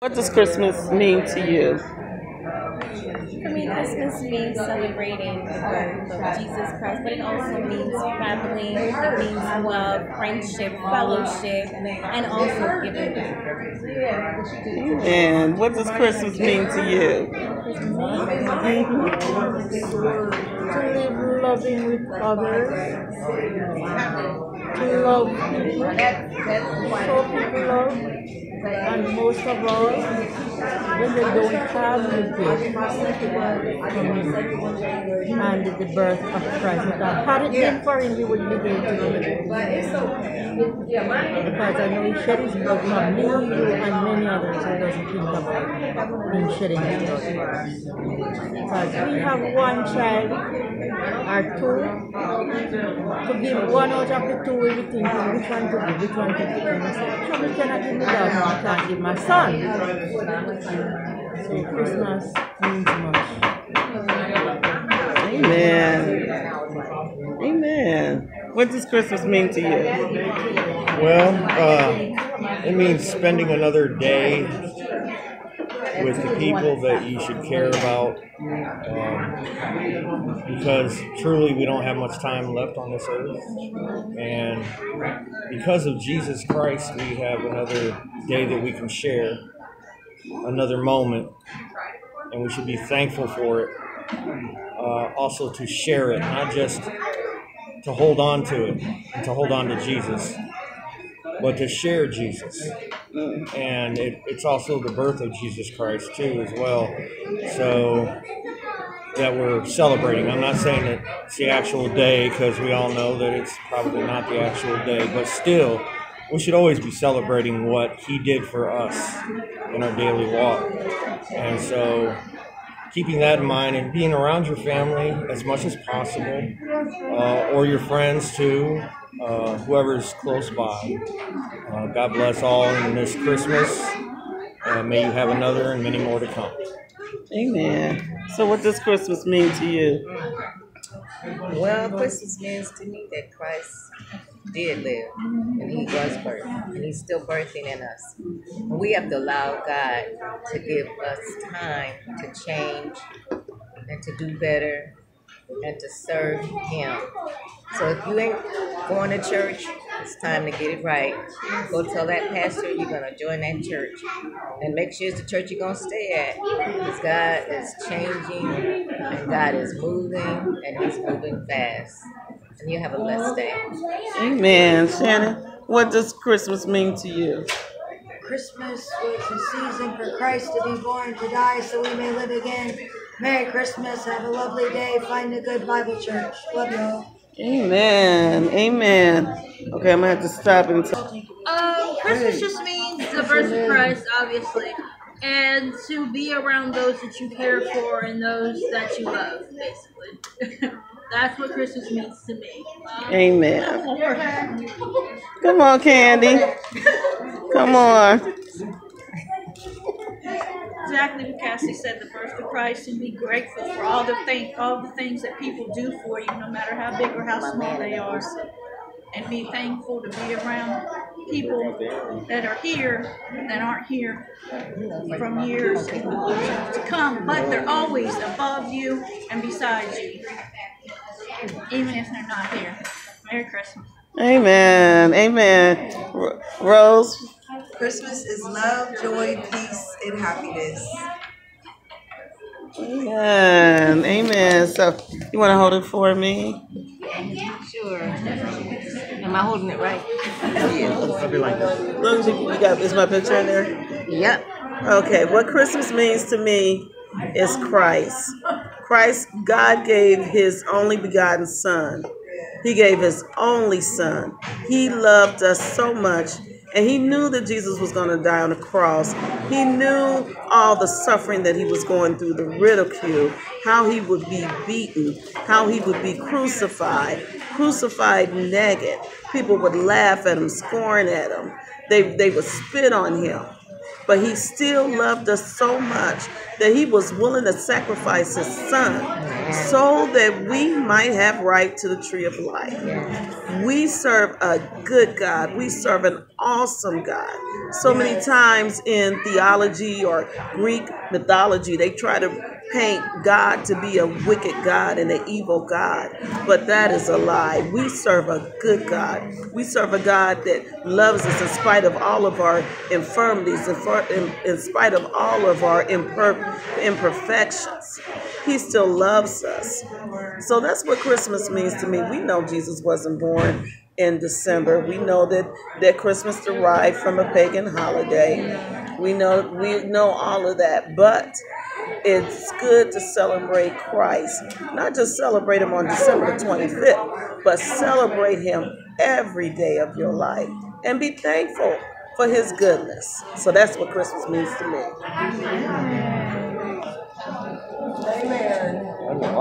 What does Christmas mean to you? For me, Christmas means celebrating the birth of Jesus Christ, but it also means family, it means love, friendship, fellowship, and also giving back. And what does Christmas mean to you? to live loving with others, to love people, show people love, and most of all, when they don't have the and the birth of Christ. Because had it been for him, we wouldn't be here today. Because I know he shed his blood for me, you, and many others who doesn't think about him shedding his blood. Because we have one child or two, to give one out of the two, we be thinking which one to give, which one to give. Said, Trouble cannot give daughter, I can't give my son. So Christmas means much. Amen. Amen. What does Christmas mean to you? Well, uh, it means spending another day with the people that you should care about. Um, because truly, we don't have much time left on this earth. And because of Jesus Christ, we have another day that we can share, another moment, and we should be thankful for it. Uh, also, to share it, not just to hold on to it and to hold on to Jesus, but to share Jesus. And it, it's also the birth of Jesus Christ, too, as well. So that we're celebrating. I'm not saying that it's the actual day because we all know that it's probably not the actual day, but still, we should always be celebrating what He did for us in our daily walk. And so, keeping that in mind and being around your family as much as possible, uh, or your friends too, uh, whoever's close by. Uh, God bless all in this Christmas. Uh, may you have another and many more to come. Amen. So, what does Christmas mean to you? Well, Christmas means to me that Christ did live and he was birthed and he's still birthing in us. And we have to allow God to give us time to change and to do better and to serve him. So if you ain't going to church, it's time to get it right. Go tell that pastor you're going to join that church. And make sure it's the church you're going to stay at. Because God is changing and God is moving and He's moving fast. And you have a blessed day. Amen. Shannon, what does Christmas mean to you? Christmas was a season for Christ to be born, to die, so we may live again. Merry Christmas. Have a lovely day. Find a good Bible church. Love y'all. Amen. Amen. Okay, I'm gonna have to stop and talk. Um, Christmas just means the birth of Christ, obviously, and to be around those that you care for and those that you love, basically. That's what Christmas means to me. Amen. Come on, Candy. Come on. Exactly what Cassie said, the birth of Christ, and be grateful for all the thing, all the things that people do for you, no matter how big or how small they are, and be thankful to be around people that are here that aren't here from years to come, but they're always above you and beside you, even if they're not here. Merry Christmas. Amen. Amen. Rose. Christmas is love, joy, peace, and happiness. Amen. Amen. So, you want to hold it for me? Sure. Am I holding it right? I'll be like this. As long as you, you got, is my picture in there? Yep. Okay, what Christmas means to me is Christ. Christ, God gave his only begotten Son. He gave his only Son. He loved us so much, and he knew that Jesus was going to die on the cross. He knew all the suffering that he was going through, the ridicule, how he would be beaten, how he would be crucified, crucified naked. People would laugh at him, scorn at him. They, they would spit on him. but he still loved us so much that he was willing to sacrifice his son so that we might have right to the tree of life. We serve a good God. We serve an awesome God. So many times in theology or Greek mythology, they try to paint God to be a wicked God and an evil God. But that is a lie. We serve a good God. We serve a God that loves us in spite of all of our infirmities, in, in, spite of all of our imper, imperfections. He still loves us. So that's what Christmas means to me. We know Jesus wasn't born in December. We know that, that Christmas derived from a pagan holiday. We know we know all of that, but it's good to celebrate Christ. Not just celebrate him on December the 25th, but celebrate him every day of your life and be thankful for his goodness. So that's what Christmas means to me.